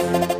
Oh!